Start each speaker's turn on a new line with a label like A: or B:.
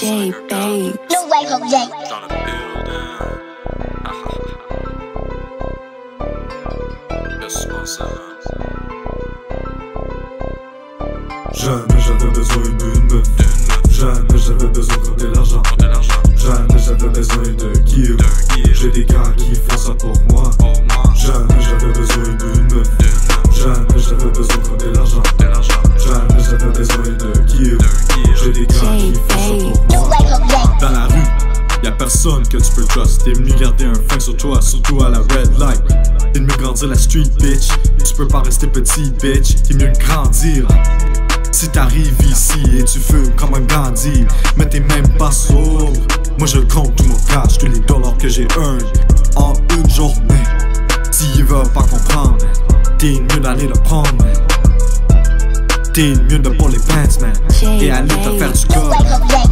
A: No way?
B: Jamais j'avais besoin d'une meuf. Jamais j'avais besoin de l'argent. Jamais j'avais besoin de kill. J'ai des gars qui font ça pour moi. Jamais j'avais besoin d'une meuf. Jamais j'avais besoin de l'argent. Jamais j'avais besoin de kill. J'ai des gars qui font ça pour moi. Y'a personne que tu peux trust. T'es venu garder un flingue sur toi, surtout à la red light. T'es venu grandir la street, bitch. Tu peux pas rester petit, bitch. T'es mieux grandir. Si t'arrives ici et tu fumes comme un Gandhi, mais t'es même pas sobre. Moi je compte tout mon cash, tous les dollars que j'ai earn en une journée. S'ils veulent pas comprendre, t'es mieux d'aller le prendre, man. T'es mieux de pour les pants, man. Et aller te faire du corps.